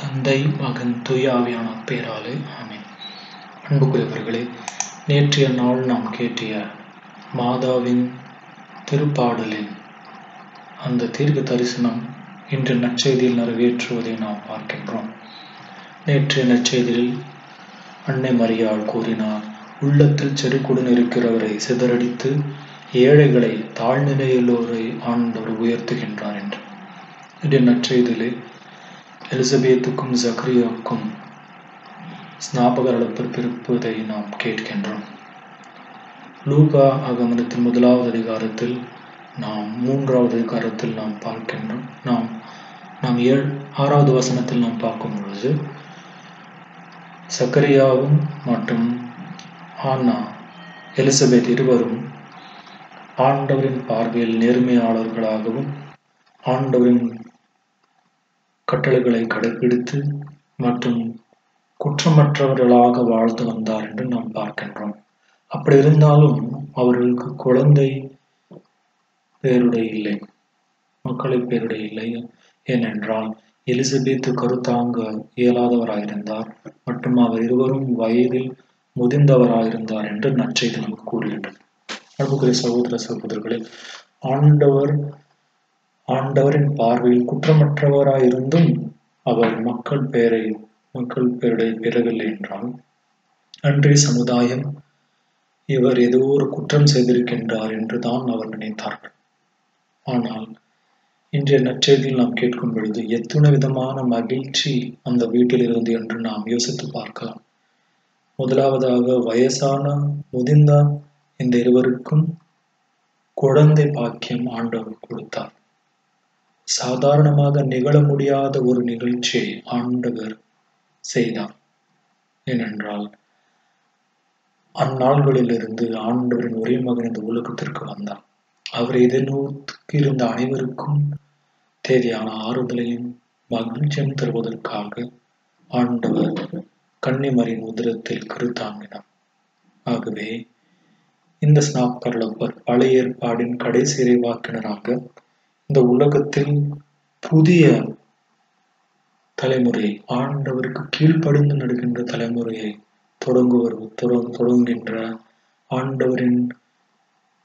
தந்தை மகன் துயாவியான பேராலே ஆமென். அன்புக்குரியவர்களே நேற்றைய நாள் நாம் கேட்டிய மாதாவின் திருப்பாடலின் அந்த தீர்க்க தரிசனம் இன்று நற்செய்தியில் நிறைவேற்றுவதை நாம் பார்க்கின்றோம். நேற்றைய நற்செய்தியில் அன்னை மரியாள் கூறினார் உள்ளத்தில் செருக்குடன் இருக்கிறவரை சிதறடித்து ஏழைகளை தாழ்நிலையிலோரை ஆண்டவர் உயர்த்துகின்றார் என்று. இன்று நற்செய்தியிலே எலிசபேத்துக்கும் ஜக்ரியாவுக்கும் ஸ்நாபகர் பிறப்பிருப்பதை நாம் கேட்கின்றோம். லூகா ஆகமனத்தின் முதலாவது அதிகாரத்தில் நாம் மூன்றாவது அதிகாரத்தில் நாம் பார்க்கின்றோம். நாம் நாம் ஏழ் ஆறாவது வசனத்தில் நாம் பார்க்கும் பொழுது சக்கரியாவும் மற்றும் ஆன்னா எலிசபெத் இருவரும் ஆண்டவரின் பார்வையில் நேர்மையாளர்களாகவும் ஆண்டவரின் கட்டளைகளை கடைபிடித்து மற்றும் குற்றமற்றவர்களாக வாழ்ந்து வந்தார் என்று நாம் பார்க்கின்றோம். அப்படி இருந்தாலும் அவர்களுக்கு குழந்தை பேருடைய இல்லை. மக்களை பேருடைய இல்லை. ஏனென்றால் எலிசபெத் கருத்தாங்க இயலாதவராயிருந்தார். மற்றும் அவர் இருவரும் வயதில் முதிர்ந்தவராயிருந்தார் என்று நற்செய்தி நமக்கு கூறுகின்றது. அன்புக்குரிய சகோதர சகோதரர்களே ஆண்டவர் ஆண்டவரின் பார்வையில் குற்றமற்றவராயிருந்தும் அவர் மக்கள் பெயரை மக்கள் பெயருடைய பெறவில்லை என்றால் அன்றைய சமுதாயம் இவர் ஏதோ ஒரு குற்றம் செய்திருக்கின்றார் என்று தான் அவர் நினைத்தார்கள். ஆனால் இன்றைய நற்செய்தியில் நாம் கேட்கும் பொழுது எத்தனை விதமான மகிழ்ச்சி அந்த வீட்டில் இருந்து என்று நாம் யோசித்து பார்க்கலாம். முதலாவதாக வயசான முதிர்ந்த இந்த இருவருக்கும் குழந்தை பாக்கியம் ஆண்டவர் கொடுத்தார். சாதாரணமாக நிகழ முடியாத ஒரு நிகழ்ச்சியை ஆண்டவர் செய்தார். ஏனென்றால் அந்நாள்களிலிருந்து ஆண்டவரின் ஒரே மகன் இந்த உலகத்திற்கு வந்தார். அவர் எதிர்நோக்கி இருந்த அனைவருக்கும் தேவையான ஆறுதலையும் மகிழ்ச்சியும் தருவதற்காக ஆண்டவர் கன்னிமரின் உதிரத்தில் கருத்தாங்கினார் ஆகவே இந்த ஸ்னாப் பழைய ஏற்பாடின் கடைசி இறைவாக்கினராக இந்த உலகத்தில் புதிய தலைமுறை ஆண்டவருக்கு கீழ்ப்படிந்து நடக்கின்ற தலைமுறையை தொடங்குவர் தொடங்குகின்ற ஆண்டவரின்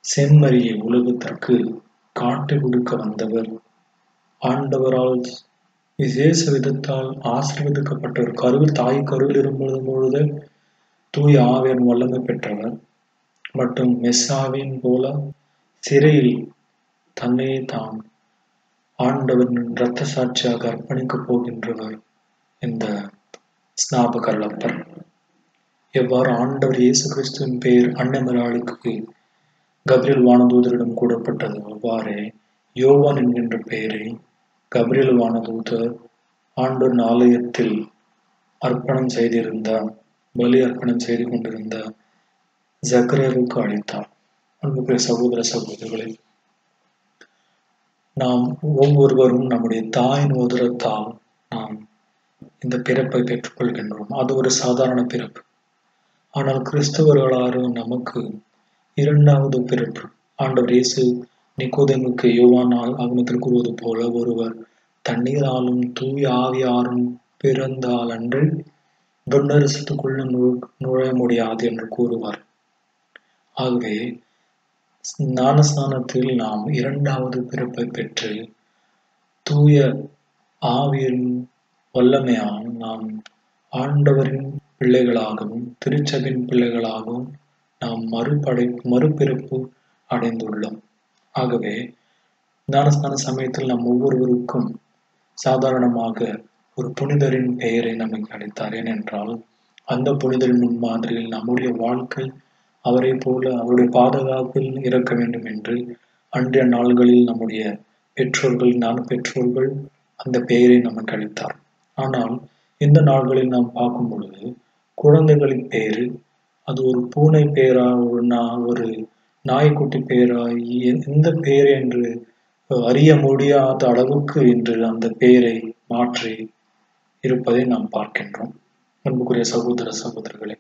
செம்மறியை உலகத்திற்கு காட்டி கொடுக்க வந்தவர். ஆண்டவரால் விசேஷ விதத்தால் ஆசீர்வதிக்கப்பட்டவர் கருவில் தாய் கருவில் இருக்கும் பொழுது தூய ஆவியன் வல்லமை பெற்றவர். மற்றும் மெஸ்ஸாவின் போல சிறையில் தன்னையே தான் ஆண்டவன் இரத்த சாட்சியாக அர்ப்பணிக்கப் போகின்றவர் இந்த ஸ்நாபகர்லப்பர் எவ்வாறு ஆண்டவர் இயேசு கிறிஸ்துவின் பெயர் அன்னமராளிக்கு கபிரியல் வானதூதரிடம் கூடப்பட்டது அவ்வாறே யோவான் என்கின்ற பெயரை கபிரியல் வானதூதர் ஆண்டோர் ஆலயத்தில் அர்ப்பணம் செய்திருந்த பலி அர்ப்பணம் செய்து கொண்டிருந்த ஜக்ரேவுக்கு அளித்தார் அன்புக்குரிய சகோதர சகோதரிகளே நாம் ஒவ்வொருவரும் நம்முடைய தாயின் உதரத்தால் நாம் இந்த பிறப்பை பெற்றுக்கொள்கின்றோம். அது ஒரு சாதாரண பிறப்பு. ஆனால் கிறிஸ்தவர்களாரும் நமக்கு இரண்டாவது பிறப்பு. ஆண்டவர் இயேசு நிக்கோதேமுக்கு யோவானால் ஆகமத்தில் கூறுவது போல ஒருவர் தண்ணீராலும் தூய ஆவியாரும் பிறந்தால் அன்று விண்ணரசத்துக்குள்ள நுழைய முடியாது என்று கூறுவார். ஆகவே ஞானஸ்தானத்தில் நாம் இரண்டாவது பிறப்பை பெற்று தூய ஆவியின் வல்லமையால் நாம் ஆண்டவரின் பிள்ளைகளாகவும் திருச்சபின் பிள்ளைகளாகவும் நாம் மறுபடை மறுபிறப்பு அடைந்துள்ளோம். ஆகவே ஞானஸ்தான சமயத்தில் நம் ஒவ்வொருவருக்கும் சாதாரணமாக ஒரு புனிதரின் பெயரை நமக்கு அளித்தார் ஏனென்றால் அந்த புனிதரின் முன்மாதிரியில் நம்முடைய வாழ்க்கை அவரை போல அவருடைய பாதுகாப்பில் இருக்க வேண்டும் என்று அன்றைய நாள்களில் நம்முடைய பெற்றோர்கள் நான் பெற்றோர்கள் அந்த பெயரை நமக்கு அளித்தார். ஆனால் இந்த நாள்களில் நாம் பார்க்கும் பொழுது குழந்தைகளின் பெயர் அது ஒரு பூனை பெயரா ஒரு நா ஒரு நாய்க்குட்டி பெயரா எந்த பெயர் என்று அறிய முடியாத அளவுக்கு இன்று அந்த பெயரை மாற்றி இருப்பதை நாம் பார்க்கின்றோம். அன்புக்குரிய சகோதர சகோதரர்களே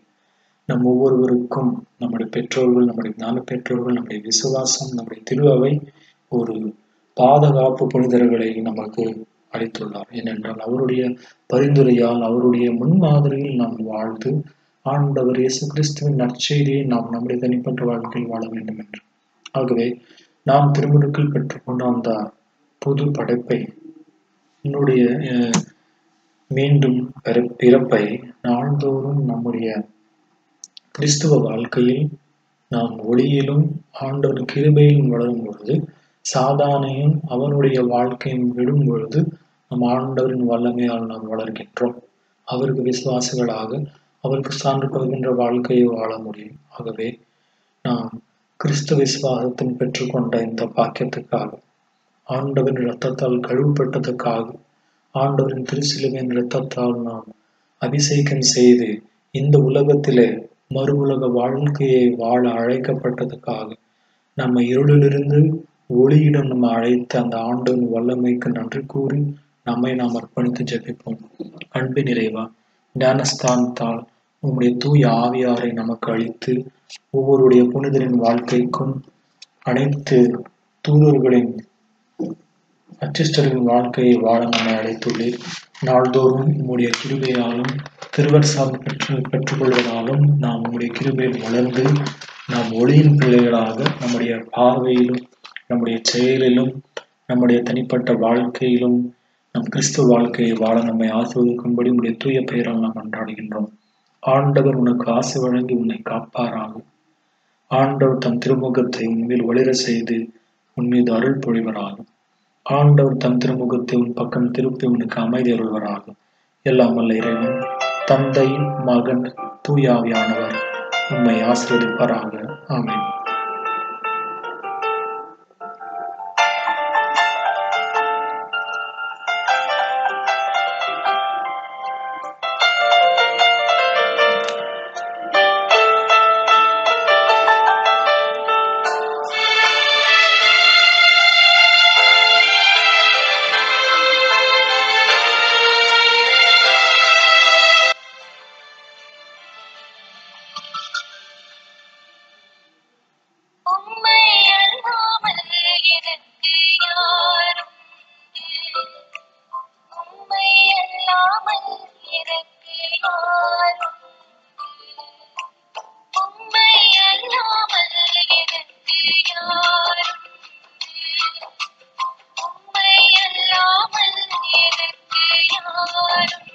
நம் ஒவ்வொருவருக்கும் நம்முடைய பெற்றோர்கள் நம்முடைய ஞான பெற்றோர்கள் நம்முடைய விசுவாசம் நம்முடைய திருவவை ஒரு பாதுகாப்பு புனிதர்களை நமக்கு அளித்துள்ளார். ஏனென்றால் அவருடைய பரிந்துரையால் அவருடைய முன்மாதிரியில் நாம் வாழ்ந்து ஆண்டவர் இயேசு கிறிஸ்துவின் நற்செய்தியை நாம் நம்முடைய தனிப்பட்ட வாழ்க்கையில் வாழ வேண்டும் என்று. ஆகவே நாம் திருமுழுக்கில் பெற்றுக்கொண்ட அந்த புது படைப்பை என்னுடைய மீண்டும் பிற- பிறப்பை நாள்தோறும் நம்முடைய கிறிஸ்துவ வாழ்க்கையில் நாம் ஒளியிலும் ஆண்டவர் கிருபையிலும் வளரும் பொழுது சாதானையும் அவனுடைய வாழ்க்கையும் விடும் பொழுது நம் ஆண்டவரின் வல்லமையால் நாம் வளர்கின்றோம். அவருக்கு விசுவாசிகளாக அவருக்கு சான்று பகிர்கின்ற வாழ்க்கையை வாழ முடியும். ஆகவே நாம் கிறிஸ்து விசுவாசத்தின் பெற்றுக்கொண்ட இந்த பாக்கியத்துக்காக ஆண்டவரின் இரத்தத்தால் கழுவுப்பட்டதுக்காக ஆண்டவரின் திருச்சிலுவின் இரத்தத்தால் நாம் அபிஷேகம் செய்து இந்த உலகத்திலே மறு உலக வாழ்க்கையை வாழ அழைக்கப்பட்டதுக்காக நம்ம இருளிலிருந்து ஒளியிடம் நம்ம அழைத்த அந்த ஆண்டவன் வல்லமைக்கு நன்றி கூறி நம்மை நாம் அர்ப்பணித்து ஜெபிப்போம். அன்பு நிறைவா ஞானஸ்தானத்தால் உம்முடைய தூய ஆவியாரை நமக்கு அளித்து ஒவ்வொருடைய புனிதரின் வாழ்க்கைக்கும் அனைத்து தூதர்களின் அச்சிஸ்டரின் வாழ்க்கையை வாழ நம்மை அழைத்துள்ளீர். நாள்தோறும் உம்முடைய கிருபையாலும் திருவரசால் பெற்று பெற்றுக்கொள்வதாலும் நாம் உங்களுடைய கிருபையில் வளர்ந்து நாம் ஒளியின் பிள்ளைகளாக நம்முடைய பார்வையிலும் நம்முடைய செயலிலும் நம்முடைய தனிப்பட்ட வாழ்க்கையிலும் நம் கிறிஸ்துவ வாழ்க்கையை வாழ நம்மை ஆசிர்வதிக்கும்படி உடைய தூய பெயரால் நாம் கொண்டாடுகின்றோம் ஆண்டவர் உனக்கு ஆசை வழங்கி உன்னை காப்பாராகும் ஆண்டவர் தம் திருமுகத்தை உன்மேல் ஒளிர செய்து உன் மீது அருள் பொழிவராகும் ஆண்டவர் தம் திருமுகத்தை உன் பக்கம் திருப்பி உனக்கு அமைதி அருள்வராகும் எல்லாம் வல்ல இறைவன். தந்தையின் மகன் தூயாவியானவர். உம்மை ஆசிரியப்பாராக ஆமேன். Bye.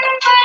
Thank you.